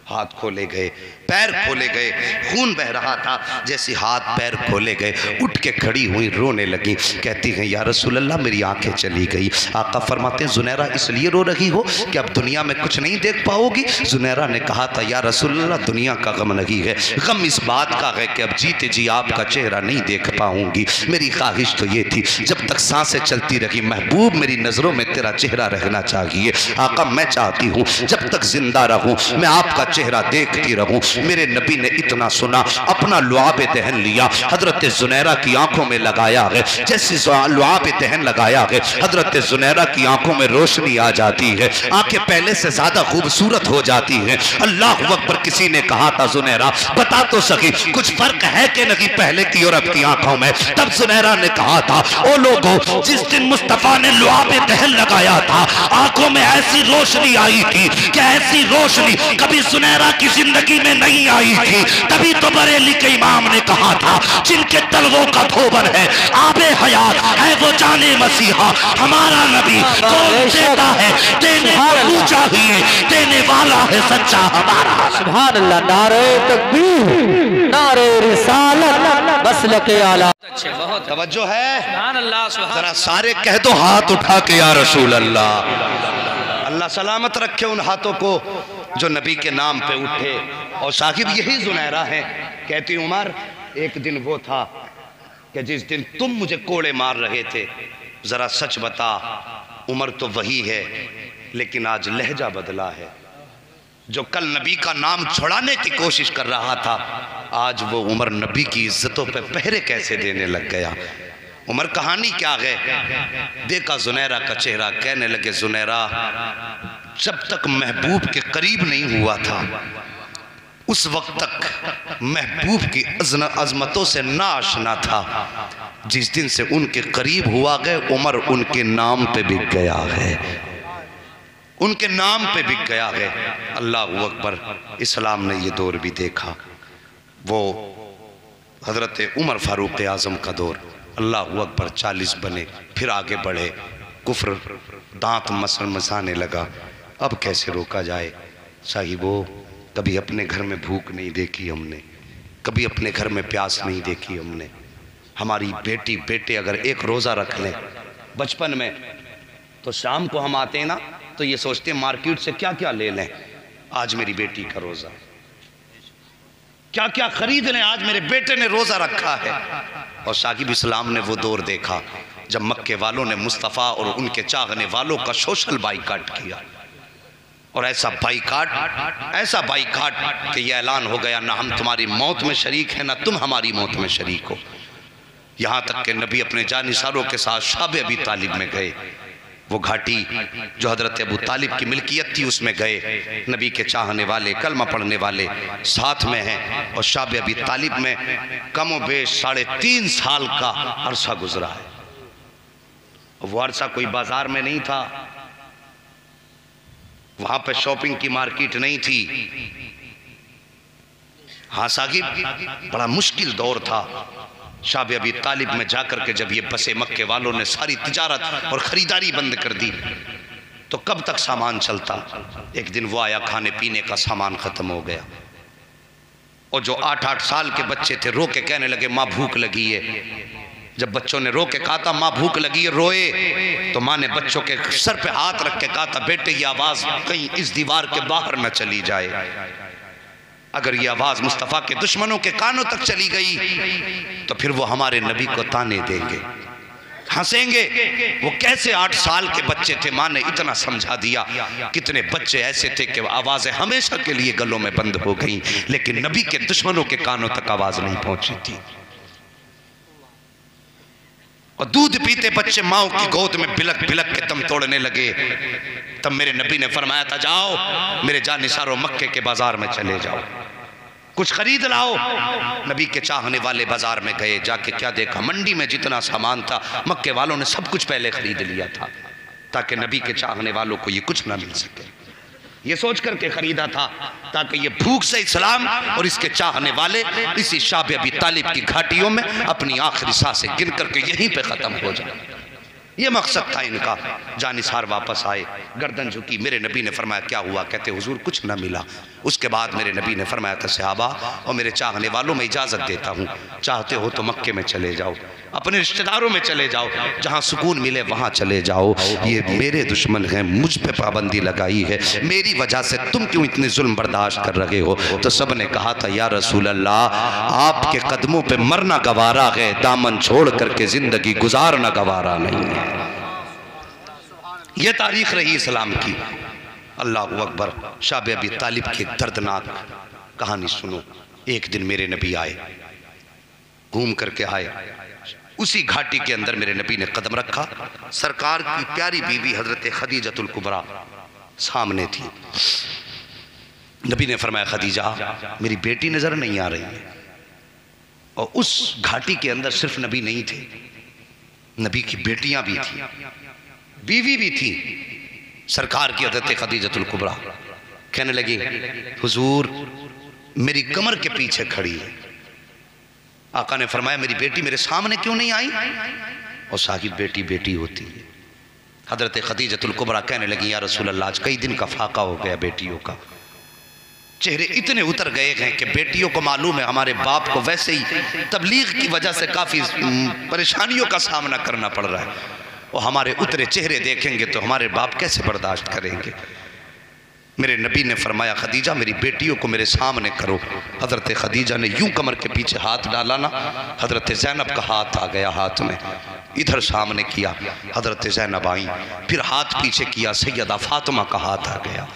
हाथ खोले गए, पैर खोले गए, खून बह रहा था। जैसे हाथ पैर खोले गए, उठ के खड़ी हुई रोने लगी। कहती हैं, या रसूल अल्लाह मेरी आँखें चली गई। आका फरमाते हैं, जुनैरा इसलिए रो रही हो कि अब दुनिया में कुछ नहीं देख पाओगी? जुनैरा ने कहा था, या रसूल अल्लाह दुनिया का गम नहीं है। गम इस बात का है कि अब जीते जी आपका चेहरा नहीं देख पाऊँगी। मेरी ख्वाहिश तो ये थी, जब तक साँसें चलती रही, महबूब मेरी नज़रों में तेरा चेहरा रहना चाहिए। आका, मैं चाहती हूँ, जब तक ज़िंदा रहूँ, मैं आपका चेहरा देखती रहूँ। मेरे नबी ने इतना सुना, अपना लुआब दहन लिया। हज़रत जुनैरा की आँखों में लगाया है। जैसे लुआब दहन लगाया है, हज़रत जुनैरा की आँखों में रोशनी आ जाती है। आँखें पहले से ज़्यादा खूबसूरत हो जाती हैं। अल्लाह अकबर किसी ने कहा था, जुनैरा, बता तो सकी, कुछ फ़र्क है कि नहीं पहले की और अब की आँखों में? तब जुनैरा ने कहा था, ओ लोगों, जिस दिन मुस्तफ़ा ने लुआब दहन लगाया था, आँखों में ऐसी रोशनी आई थी कि ऐसी रोशनी कभी सुनहरा की ज़िंदगी में नहीं आई थी। तभी तो बरेली के इमाम ने कहा था जिनके तलवों का धोबन है आबे हयात है वो जाने मसीहा। हमारा नबी कौन देता है? देने को चाहिए देने वाला है सच्चा हमारा। सुभान अल्लाह नारे तकबीर नारे रिसालत बस लके आला। अच्छे बहुत। तवज्जो है? सुभान अल्लाह सुभान जरा सारे कह दो हाथ उठा के या रसूल अल्लाह। अल्लाह सलामत रखे उन हाथों को। जो नबी के नाम पे उठे। और साहिब यही जुनैरा है। कहती, उमर, एक दिन वो था कि जिस दिन तुम मुझे कोड़े मार रहे थे, जरा सच बता, उमर तो वही है, लेकिन आज लहजा बदला है। जो कल नबी का नाम छुड़ाने की कोशिश कर रहा था, आज वो उमर नबी की इज्जतों पे पहरे कैसे देने लग गया? उमर, कहानी क्या है? देखा जुनैरा का चेहरा, कहने लगे, जुनैरा जब तक महबूब के करीब नहीं हुआ था, उस वक्त तक महबूब की अजमतों से ना आशना था। जिस दिन से उनके करीब हुआ गए, उमर उनके नाम पे बिक गया है। उनके नाम पे बिक गया है। अल्लाह अकबर, इस्लाम ने ये दौर भी देखा। वो हज़रत उमर फारूक आज़म का दौर। अल्लाह अकबर चालीस बने, फिर आगे बढ़े। कुफर दांत मसल मसाने लगा। अब कैसे रोका जाए? साहिबो, कभी अपने घर में भूख नहीं देखी हमने। कभी अपने घर में प्यास नहीं देखी हमने। हमारी बेटी, बेटे अगर एक रोज़ा रख लें, बचपन में तो शाम को हम आते हैं ना तो ये सोचते हैं मार्केट से क्या क्या ले लें? आज मेरी बेटी का रोज़ा। क्या क्या खरीद लें? आज मेरे बेटे ने रोज़ा रखा है। और साकिब इस्लाम ने वो दौर देखा, जब मक्के वालों ने मुस्तफ़ा और उनके चाहने वालों का सोशल बाइकाट किया। और ऐसा बाइकाट ऐसा बाइकाट कि यह ऐलान हो गया, ना हम तुम्हारी मौत में शरीक हैं, ना तुम हमारी मौत में शरीक हो। यहाँ तक कि नबी अपने जानिसारों के साथ शाब अबी तालिब में गए। वो घाटी जो हज़रत अबू तालिब की मिल्कियत थी, उसमें गए। नबी के चाहने वाले, कलमा पढ़ने वाले साथ में हैं और शाब अबी तालिब में कम बेश साढ़े तीन साल का अरसा गुजरा है। वो अरसा कोई बाज़ार में नहीं था वहाँ पर शॉपिंग की मार्केट नहीं थी। हाँ साहिब बड़ा मुश्किल दौर था। शाब अभी तालिब में जाकर के जब ये बसे मक्के वालों ने सारी तिजारत और ख़रीदारी बंद कर दी तो कब तक सामान चलता? एक दिन वो आया, खाने पीने का सामान ख़त्म हो गया। और जो आठ आठ साल के बच्चे थे, रो के कहने लगे, माँ, भूख लगी है। जब बच्चों ने रो के कहा था माँ भूख लगी है रोए तो माँ ने बच्चों के सर पे हाथ रख के कहा था बेटे, ये आवाज़ कहीं इस दीवार के बाहर न चली जाए। अगर ये आवाज़ मुस्तफ़ा के दुश्मनों के कानों तक चली गई तो फिर वो हमारे नबी को ताने देंगे। हंसेंगे, वो कैसे आठ साल के बच्चे थे, माँ ने इतना समझा दिया। कितने बच्चे ऐसे थे कि आवाज़ें हमेशा के लिए गलों में बंद हो गई, लेकिन नबी के दुश्मनों के कानों तक आवाज़ नहीं पहुँची थी। और दूध पीते बच्चे माओ की गोद में बिलक बिलक के दम तोड़ने लगे। तब मेरे नबी ने फरमाया था, जाओ, मेरे जानिसारो मक्के के बाज़ार में चले जाओ। कुछ खरीद लाओ। नबी के चाहने वाले बाज़ार में गए, जाके क्या देखा? मंडी में जितना सामान था, मक्के वालों ने सब कुछ पहले खरीद लिया था, ताकि नबी के चाहने वालों को ये कुछ ना मिल सके। ये सोच करके खरीदा था, ताकि ये भूख से इस्लाम और इसके चाहने वाले इसी शाब अभी तालिब की घाटियों में अपनी आखिरी साँसें गिन करके यहीं पे ख़त्म हो जाए। ये मकसद था इनका। जानिसार वापस आए। गर्दन झुकी। मेरे नबी ने फरमाया, क्या हुआ? कहते, हुजूर, कुछ ना मिला। उसके बाद मेरे नबी ने फरमाया था सहाबा और मेरे चाहने वालों में इजाज़त देता हूँ। चाहते हो तो मक्के में चले जाओ। अपने रिश्तेदारों में चले जाओ, जहाँ सुकून मिले वहाँ चले जाओ। ये मेरे दुश्मन हैं, मुझ पे पाबंदी लगाई है। मेरी वजह से तुम क्यों इतने जुल्म बर्दाश्त कर रहे हो? तो सबने कहा था, या रसूल अल्लाह आपके कदमों पे मरना गवारा है, दामन छोड़ करके ज़िंदगी गुजारना गवारा नहीं है। ये तारीख रही इस्लाम की। अल्लाह अकबर, शाब अबी तालिब की दर्दनाक कहानी सुनो। एक दिन मेरे नबी आए, घूम करके आए। उसी घाटी के अंदर मेरे नबी ने कदम रखा। सरकार की प्यारी बीवी हज़रत खदीजतुल कुबरा सामने थी। नबी ने फरमाया, खदीजा, मेरी बेटी नज़र नहीं आ रही है। और उस घाटी के अंदर सिर्फ़ नबी नहीं थे, नबी की बेटियाँ भी थी, बीवी भी थी। सरकार की हज़रत खदीजतुल कुबरा कहने लगी, हुजूर, मेरी कमर के पीछे खड़ी है। आका ने फरमाया, मेरी बेटी मेरे सामने क्यों नहीं आई? और साहिब बेटी बेटी होती है। हज़रत खदीजतुल कुबरा कहने लगी, या रसूल अल्लाह आज कई दिन का फाका हो गया बेटियों का। चेहरे इतने उतर गए हैं कि बेटियों को मालूम है, हमारे बाप को वैसे ही तबलीग की वजह से काफ़ी परेशानियों का सामना करना पड़ रहा है। और हमारे उतरे चेहरे देखेंगे तो हमारे बाप कैसे बर्दाश्त करेंगे? मेरे नबी ने फरमाया, खदीजा, मेरी बेटियों को मेरे सामने करो। हज़रत खदीजा ने यूँ कमर के पीछे हाथ डाला ना, हज़रत जैनब का हाथ आ गया हाथ में, इधर सामने किया, हज़रत जैनब आई, फिर हाथ पीछे किया, सैयदा फातिमा का हाथ आ गया।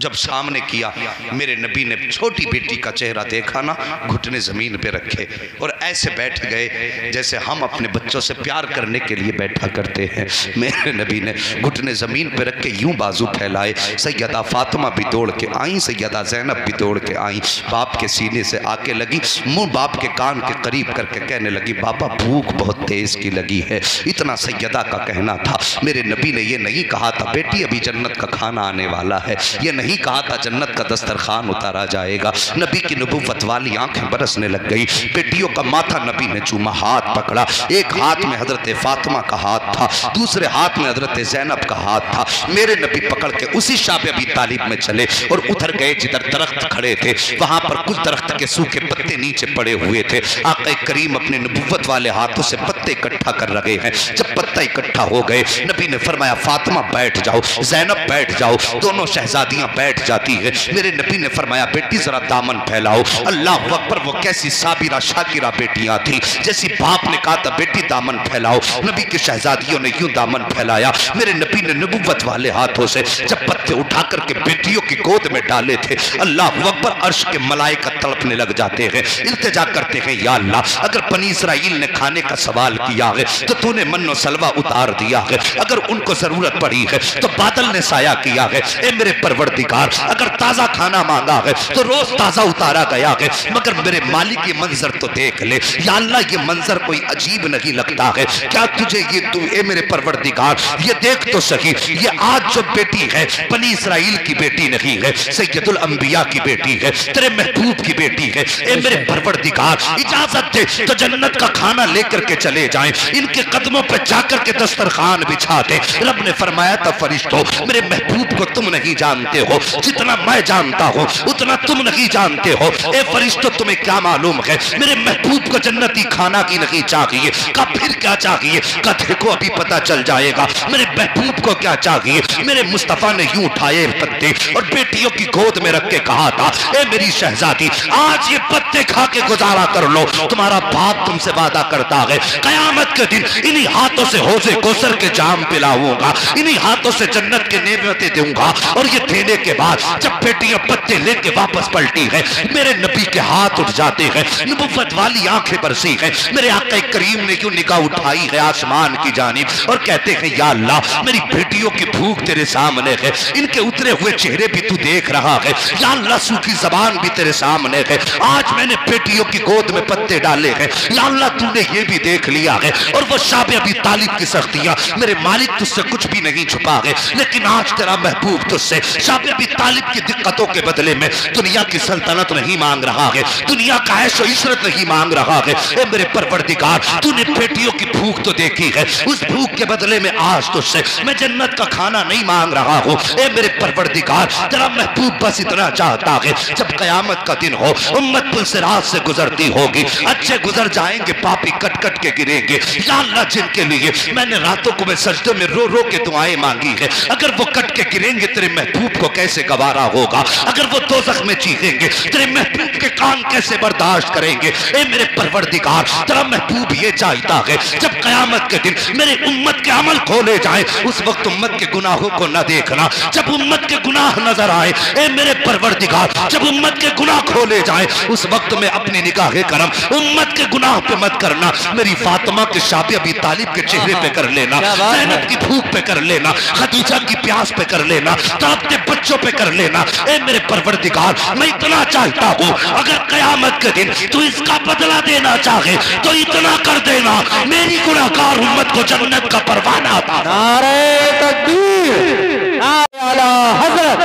जब सामने किया, मेरे नबी ने छोटी बेटी का चेहरा देखा ना, घुटने ज़मीन पे रखे और ऐसे बैठ गए जैसे हम अपने बच्चों से प्यार करने के लिए बैठा करते हैं। मेरे नबी ने घुटने ज़मीन पे रख के यूँ बाजू फैलाए सैदा फातिमा भी दौड़ के आई सैदा जैनब भी दौड़ के आई, बाप के सीने से आके लगी, मुँह बाप के कान के करीब करके कहने लगी, बाबा, भूख बहुत तेज़ की लगी है, इतना सैदा का कहना था, मेरे नबी ने यह नहीं कहा था, बेटी अभी जन्नत का खाना आने वाला है, ये नहीं नहीं कहा था, जन्नत का दस्तरखान उतारा जाएगा। नबी की नबूवत वाली आँखें बरसने लग गई। बेटियों का माथा नबी ने चूमा, हाथ पकड़ा। एक हाथ में हज़रत फातिमा का हाथ था, दूसरे हाथ में हज़रत जैनब का हाथ था। मेरे नबी पकड़ के उसी शाब अभी तालीब में चले और उधर गए जिधर दरख्त खड़े थे। वहाँ पर कुछ दरख्त के सूखे पत्ते नीचे पड़े हुए थे। आके करीम अपने नबूवत वाले हाथों से पत्ते इकट्ठा कर रहे हैं। जब पत्ता इकट्ठा हो गए, नबी ने फरमाया, फातिमा, बैठ जाओ। जैनब, बैठ जाओ। दोनों शहजादियाँ बैठ जाती है। मेरे नबी ने फरमाया, बेटी, जरा दामन फैलाओ। अल्लाह अकबर, वो कैसी साबिरा, शाकिरा बेटियाँ थी। जैसी बाप ने कहा था, बेटी, दामन फैलाओ। नबी की शहजादियों ने यूँ दामन फैलाया। मेरे नबी ने नबूवत वाले हाथों से जब पत्ते उठा करके बेटियों की गोद में डाले थे, अल्लाह अकबर अर्श के मलाइका तड़पने लग जाते हैं। इल्तजा करते हैं, या अल्लाह, अगर बनी इसराइल ने खाने का सवाल किया है तो तूने मन्नो सलवा उतार दिया है। अगर उनको ज़रूरत पड़ी है तो बादल ने साया किया है। ए मेरे परवरदी परवरदिगार अगर ताज़ा खाना मांगा है तो रोज ताज़ा उतारा गया है। मगर मेरे मालिक ये मंजर तो देख ले। या ये मंजर कोई अजीब नहीं लगता है। क्या तुझे ये तू ए मेरे परवरदिगार? ये देख तो सही, ये आज जो बेटी है, बनी इसराइल की बेटी नहीं है, सैयदुल अंबिया की बेटी है, तेरे महबूब की बेटी है। ए मेरे परवरदिगार, इजाज़त दे तो जन्नत का खाना लेकर के चले जाए। इनके कदमों पर जाकर के दस्तरखान बिछा दे। रब ने फरमाया था फरिश्तों, मेरे महबूब को तुम नहीं जानते हो। जितना मैं जानता हूँ, उतना तुम नहीं जानते हो। ए फरिश्तों, तुम्हें क्या मालूम है? मेरे महबूब को जन्नती खाना की नहीं चाहिए, का फिर क्या चाहिए? का देखो अभी पता चल जाएगा। मेरे महबूब को क्या चाहिए? मेरे मुस्तफ़ा ने यूँ उठाए पत्ते और बेटियों की गोद में रख के कहा था, ए मेरी शहजादी, आज ये पत्ते खा के गुजारा कर लो। तुम्हारा बाप तुमसे वादा करता है, कयामत के दिन इन्हीं हाथों से होजे कोसर के जाम पिलाऊँगा, इन्हीं हाथों से जन्नत के नेमतें दूँगा और ये देने के बाद जब बेटियाँ पत्ते लेके वापस पलटी है, मेरे नबी के हाथ उठ जाते हैं, नबुवत वाली आँखें बरसी है, मेरे आका करीम ने क्यों निगाह उठाई है आसमान की जानिब? और कहते हैं, या अल्लाह, मेरी बेटियों की भूख तेरे सामने है, इनके उतरे हुए चेहरे भी तू देख रहा है, या अल्लाह, सूखी जबान भी तेरे सामने है, आज मैंने बेटियों की गोद में पत्ते डाले हैं, या अल्लाह, तूने ये भी देख लिया है, और वो शाबे अभी तालिब की सख्तियाँ, मेरे मालिक तुझसे कुछ भी नहीं छुपा है, लेकिन आज तेरा महबूब तुझसे, शाबे अभी तालिब की दिक्कतों के बदले में दुनिया की सल्तनत नहीं मांग रहा है, दुनिया का ऐशो इशरत नहीं मांग रहा है। ए मेरे परवरदिगार, तूने बेटियों की भूख तो देखी है, उस भूख के बदले में आज तुझसे मैं जन्नत का खाना नहीं मांग रहा हूँ। ए मेरे परवरदिगार, तेरा महबूब बस इतना चाहता है, जब कयामत का दिन हो, उम्मत पुल से रात से गुजरती होगी। अच्छे गुजर जाएँगे, पापी कट कट के गिरेंगे। अल्लाह जिनके लिए मैंने रातों को मैं सजदे में रो रो के दुआएँ मांगी है, अगर वो कट के गिरेंगे, तेरे महबूब को कैसे गवारा होगा। अगर वो दो में चीखेंगे तेरे महबूब के कान कैसे बर्दाश्त करेंगे? ए मेरे परवरदिगार तेरा महबूब ये चाहता है जब कयामत के दिन मेरे उम्मत के अमल खोले जाए उस वक्त उम्मत के गुनाहों को न देखना। जब उम्मत के गुनाह नज़र आए ए मेरे परवरदिगार जब उम्मत के गुनाह खोले जाए उस वक्त में अपनी निगाह करम। उम्मत के गुनाह पे मत करना मेरी फातिमा के शादी अभी तालिब के चेहरे पे कर लेना जैनब की भूख पे कर लेना खदीजा की प्यास पे कर लेना तड़पते बच्चों पे कर लेना। ए मेरे परवरदिगार मैं इतना चाहता हूँ अगर कयामत के दिन तू इसका बदला देना चाहे तो इतना कर देना। मेरी गुनाहगार उम्मत को जन्नत का परवाना था नारे तकबीर नारे आला हज़रत।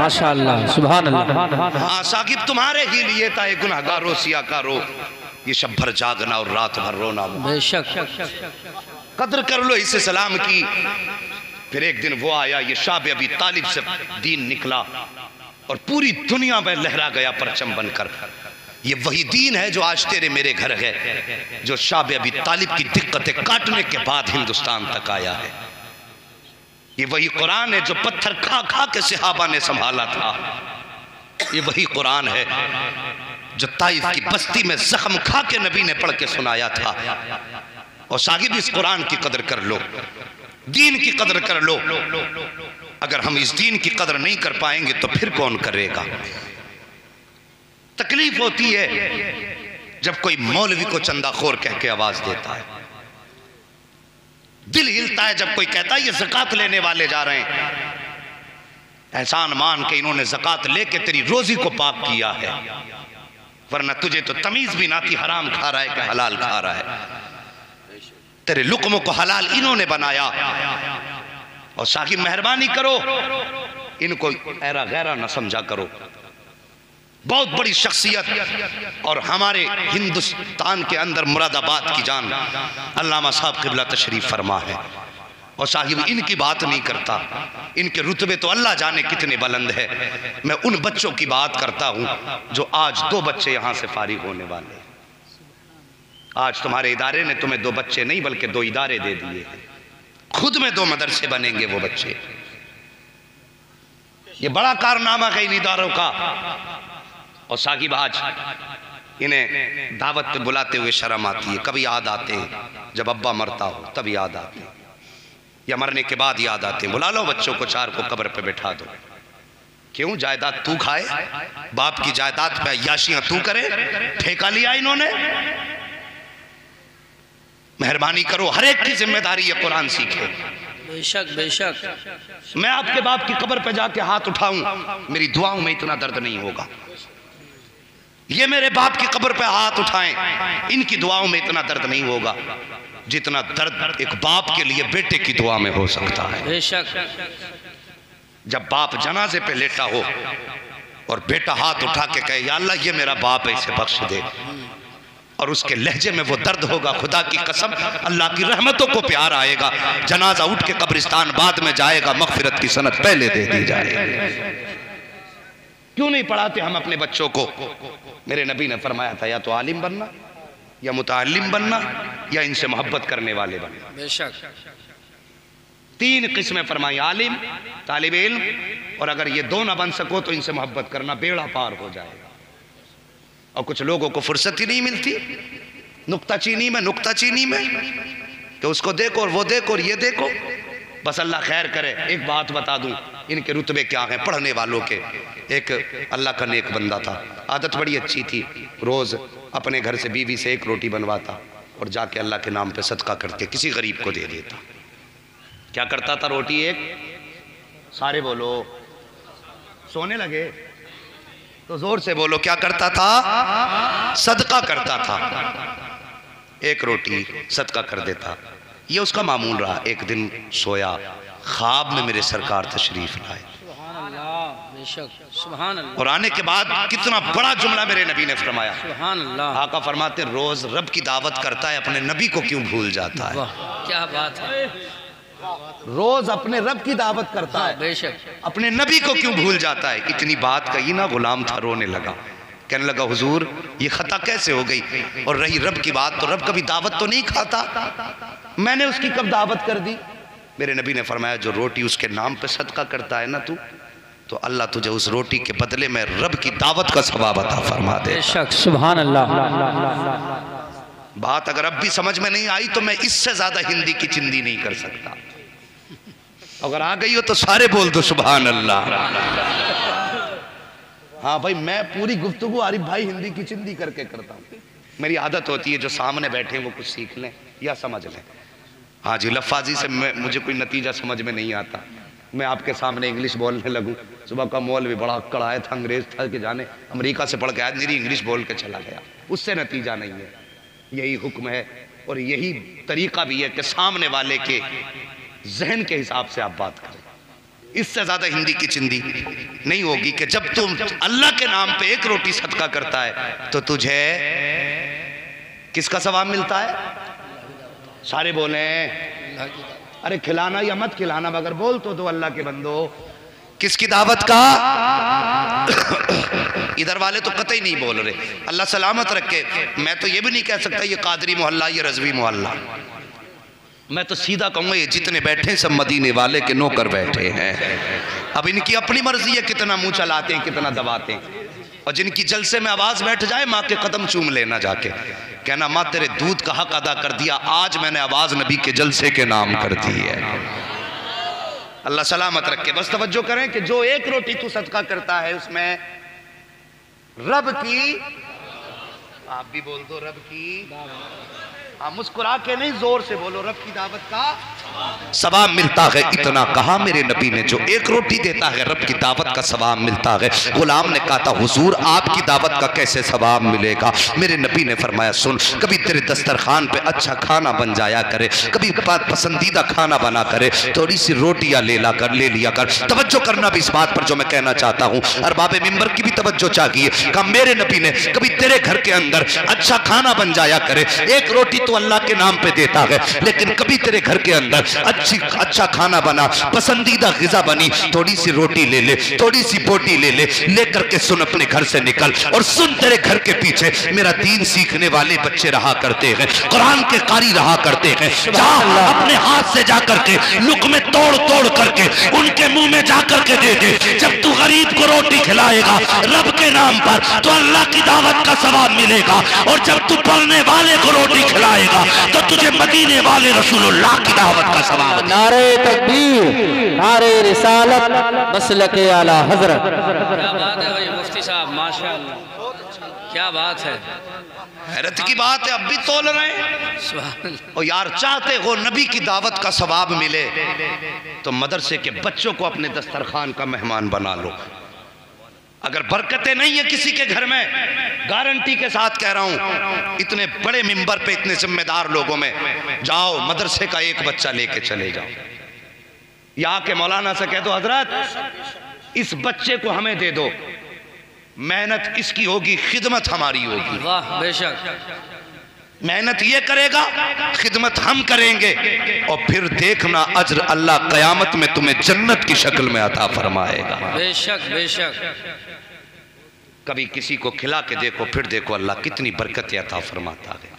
माशाअल्लाह सुभान अल्लाह हाँ साकिब तुम्हारे ही लिए था ये गुनाहगारो सियाकारो ये शब भर जागना और रात भर रोना। बेशक। कद्र कर लो इसे सलाम की। फिर एक दिन वो आया, ये शाब अभी तालिब से दीन निकला और पूरी दुनिया में लहरा गया परचम बनकर। ये वही दीन है जो आज तेरे मेरे घर है, जो शाब अभी तालिब की दिक्कतें काटने के बाद हिंदुस्तान तक आया है। ये वही कुरान है जो पत्थर खा खा के सिहाबा ने संभाला था। ये वही कुरान है जो ताइफ की बस्ती में जख्म खा के नबी ने पढ़ के सुनाया था। और सागिब इस कुरान की कदर कर लो। दीन की कदर कर लो। अगर हम इस दीन की कदर नहीं कर पाएँगे तो फिर कौन करेगा? तकलीफ़ होती है जब कोई मौलवी को चंदाखोर कह के आवाज़ देता है। दिल हिलता है जब कोई कहता है, ये जक़ात लेने वाले जा रहे हैं। एहसान मान के इन्होंने जक़ात लेके तेरी रोजी को पाक किया है। वरना तुझे तो तमीज भी ना थी, हराम खा रहा है कि हलाल खा रहा है। तेरे लुकमों को हलाल इन्होंने बनाया। और साकिब मेहरबानी करो। इनको ऐरा गैरा न समझा करो। बहुत बड़ी शख्सियत और हमारे हिंदुस्तान के अंदर मुरादाबाद की जान। अल्लामा साहब किबला तशरीफ़ फरमा है। और साहिब इनकी बात नहीं करता। इनके रुतबे तो अल्लाह जाने कितने बुलंद है। मैं उन बच्चों की बात करता हूँ जो आज दो बच्चे यहाँ से फारिग होने वाले हैं। आज तुम्हारे इदारे ने तुम्हें दो बच्चे नहीं, बल्कि दो इदारे दे दिए हैं। खुद में दो मदरसे बनेंगे वो बच्चे। ये बड़ा कारनामा है इन इदारों का। और साकिब, आज इन्हें दावत पे बुलाते हुए शर्म आती है। कभी याद आते हैं, जब अब्बा मरता हो, तब याद आते हैं। या मरने के बाद याद आते हैं। बुला लो बच्चों को, चार को कब्र पे बैठा दो। क्यों? जायदाद तू खाए। बाप की जायदाद पे अयाशियाँ तू करे। ठेका लिया इन्होंने। मेहरबानी करो हर एक की ज़िम्मेदारी ये कुरान सीखे। बेशक बेशक। मैं आपके बाप की कब्र पे जाके हाथ उठाऊं मेरी दुआओं में इतना दर्द नहीं होगा। ये मेरे बाप की कब्र पे हाथ उठाएँ इनकी दुआओं में इतना दर्द नहीं होगा जितना दर्द एक बाप के लिए बेटे की दुआ में हो सकता है। बेशक। जब बाप जनाजे पे लेटा हो और बेटा हाथ उठा के कहे या अल्लाह ये मेरा बाप है इसे बख्श दे। और उसके लहजे में वो दर्द होगा। खुदा की कसम अल्लाह की रहमतों को प्यार आएगा। जनाजा उठ के कब्रिस्तान बाद में जाएगा मगफिरत की सनत पहले दे दी जाएगी। क्यों नहीं पढ़ाते हम अपने बच्चों को? मेरे नबी ने फरमाया था या तो आलिम बनना या मुतालिम बनना या इनसे मोहब्बत करने वाले बनना। बेशक। तीन किस्में फरमाई आलिम तालिब इल्म और अगर ये दो ना बन सको तो इनसे मोहब्बत करना बेड़ा पार हो जाएगा। और कुछ लोगों को फुर्सत ही नहीं मिलती। नुकता चीनी में, नुकता चीनी में। कि उसको देखो और वो देखो और ये देखो। बस अल्लाह खैर करे, एक बात बता दूँ, इनके रुतबे क्या हैं पढ़ने वालों के? एक अल्लाह का नेक बंदा था, आदत बड़ी अच्छी थी। रोज़ अपने घर से बीवी से एक रोटी बनवाता और जाके अल्लाह के नाम पे सदका करके किसी गरीब को दे देता। क्या करता था रोटी एक? सारे बोलो। सोने लगे। तो ज़ोर से बोलो क्या करता था? सदका करता था। एक रोटी सदका कर देता। ये उसका मामूल रहा। एक दिन सोया ख्वाब में मेरे सरकार तशरीफ़ लाए। और आने के बाद कितना बड़ा जुमला मेरे नबी ने फरमाया। आका फरमाते रोज रब की दावत करता है अपने नबी को क्यों भूल जाता है? क्या बात है। रोज अपने रब की दावत करता है। बेशक। अपने नबी को क्यों भूल जाता है? इतनी बात कही ना गुलाम था रोने लगा। कहने लगा हुजूर ये खता कैसे हो गई? और रही रब की बात तो रब कभी दावत तो नहीं खाता? मैंने उसकी कब दावत कर दी? मेरे नबी ने फरमाया जो रोटी उसके नाम पे सदका करता है ना तू तो अल्लाह तुझे उस रोटी के बदले में रब की दावत का सवाब अता फरमा दे बेशक सुभान अल्लाह। बात अगर अब भी समझ में नहीं आई तो मैं इससे ज़्यादा हिंदी की चिंदी नहीं कर सकता। अगर आ गई हो तो सारे बोल दो सुबह अल्लाह हाँ भाई, मैं पूरी गुफ्तगु आरिफ भाई हिंदी की चिंदी करके करता हूँ। मेरी आदत होती है जो सामने बैठे हैं वो कुछ सीख लें या समझ लें। हाँ जी, लफाजी से मैं, मुझे कोई नतीजा समझ में नहीं आता। मैं आपके सामने इंग्लिश बोलने लगूं। सुबह का मॉल भी बड़ा अक्कड़ आया था, अंग्रेज़ था कि जाने, अमेरिका से पढ़ के आया, मेरी इंग्लिश बोल के चला गया। उससे नतीजा नहीं है। यही हुक्म है और यही तरीका भी है कि सामने वाले के जहन के हिसाब से आप बात करें। इससे ज़्यादा हिंदी की चिंदी नहीं होगी कि जब तुम अल्लाह के नाम पे एक रोटी सदका करता है तो तुझे किसका सवाब मिलता है? सारे बोले, अरे खिलाना या मत खिलाना, मगर बोल तो दो अल्लाह के बंदो। किसकी दावत का? इधर वाले तो कतई नहीं बोल रहे। अल्लाह सलामत रखे। मैं तो ये भी नहीं कह सकता, ये कादरी मोहल्ला, ये रजवी मोहल्ला। मैं तो सीधा कहूँगा, ये जितने बैठे सब मदीने वाले के नौकर बैठे हैं। अब इनकी अपनी मर्ज़ी है कितना मुँह चलाते हैं, कितना दबाते हैं। और जिनकी जलसे में आवाज़ बैठ जाए, माँ के कदम चूम लेना जाके। कहना, माँ, तेरे दूध का हक अदा कर दिया, आज मैंने आवाज़ नबी के जलसे के नाम कर दी है। अल्लाह सलामत रखे। बस तवज्जो करें कि जो एक रोटी तू सदका करता है, उसमें रब की। आप भी बोल दो रब की। हाँ मुस्कुरा के नहीं ज़ोर से बोलो रब की दावत का सवाब मिलता है, इतना कहा मेरे नबी ने, जो एक रोटी देता है, रब की दावत का सवाब मिलता है। गुलाम ने कहा था, हुजूर, आपकी दावत का कैसे सवाब मिलेगा? मेरे नबी ने फरमाया, सुन, कभी तेरे दस्तरखान पे अच्छा खाना बन जाया करे, कभी पसंदीदा खाना बना करे, थोड़ी सी रोटियाँ ले ला कर, ले लिया कर। तवज्जो करना भी इस बात पर जो मैं कहना चाहता हूँ। अरबाब मिम्बर की भी तवज्जो चाहिए, कहा मेरे नबी ने, कभी तेरे घर के अंदर अच्छा खाना बन जाया करे, एक रोटी तो अल्लाह के नाम पे देता है, लेकिन कभी तेरे घर के अंदर अच्छी अच्छा खाना बना, पसंदीदा गजा बनी, थोड़ी सी रोटी ले ले, थोड़ी सी बोटी ले ले, लेकर के सुन अपने घर से निकल और सुन तेरे घर के पीछे, मेरा दीन सीखने वाले बच्चे रहा करते हैं, कुरान के कारी रहा करते हैं, जा अपने हाथ से जा करके, लुक में तोड़ तोड़ करके, उनके मुँह में जा करके दे दे, जब तू गरीब को रोटी खिलाएगा, रब के नाम पर तो अल्लाह की दावत का सवाब मिलेगा, और जब तू पढ़ने वाले को रोटी खिलाएगा तो तुझे मदीने वाले रसूलुल्लाह की दावत नारे तकबीर नारे रिसालत मसल के आला हज़रत। क्या बात है भाई मुफ्ती साहब माशाल्लाह क्या बात है हैरत की बात है अब भी तोल रहे हैं और यार चाहते हो नबी की दावत का सवाब मिले तो मदरसे के बच्चों को अपने दस्तरखान का मेहमान बना लो। अगर बरकतें नहीं है किसी के घर में गारंटी के साथ कह रहा हूँ इतने बड़े मिंबर पे इतने जिम्मेदार लोगों में जाओ मदरसे का एक बच्चा लेके चले जाओ। यहाँ के मौलाना से कह दो हज़रत इस बच्चे को हमें दे दो। मेहनत किसकी होगी खिदमत हमारी होगी। वाह बेशक। मेहनत ये करेगा खिदमत हम करेंगे। और फिर देखना अज्र अल्लाह कयामत में तुम्हें जन्नत की शक्ल में अता फरमाएगा। बेशक बेशक। कभी किसी को खिला के देखो फिर देखो अल्लाह कितनी बरकत अता फरमाता है।